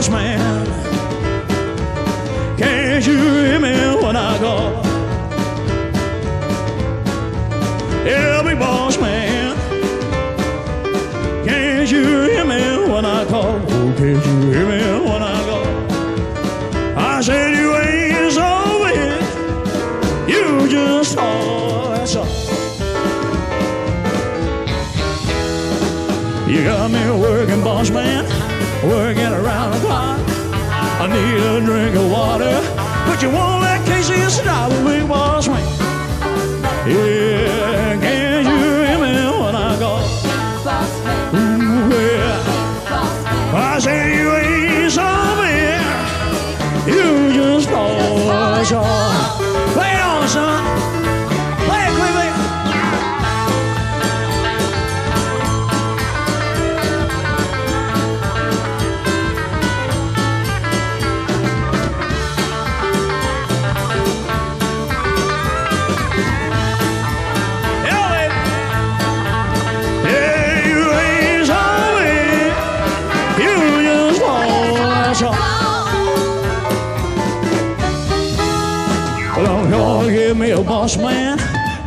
boss man. Can't you hear me when I call? Yeah, boss man. Can't you hear me when I call? Oh, can't you hear me when I call? I said you ain't so big. You just talk. That's all. You got me working, boss man, working. I need a drink of water, but you won't let Kasey gonna give me a boss man,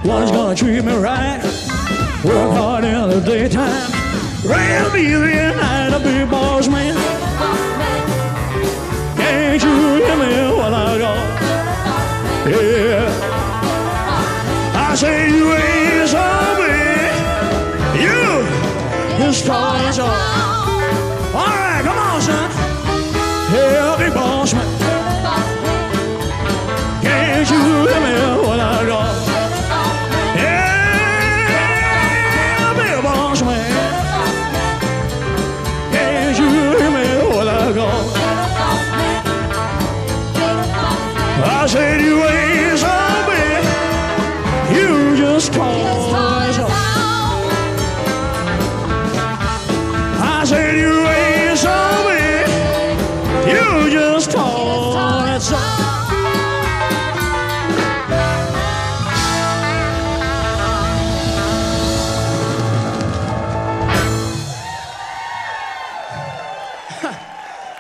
one who's gonna treat me right. Work hard in the daytime, rain me the night, a big boss man. Can't you hear me when I go? Yeah. I say you ain't so big. You told so. All